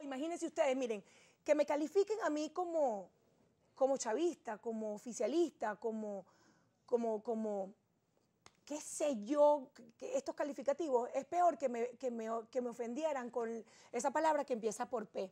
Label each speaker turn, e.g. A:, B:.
A: Imagínense ustedes, miren, que me califiquen a mí como, como chavista, como oficialista, como, como, como, qué sé yo, estos calificativos, es peor que me, que me, que me ofendieran con esa palabra que empieza por P.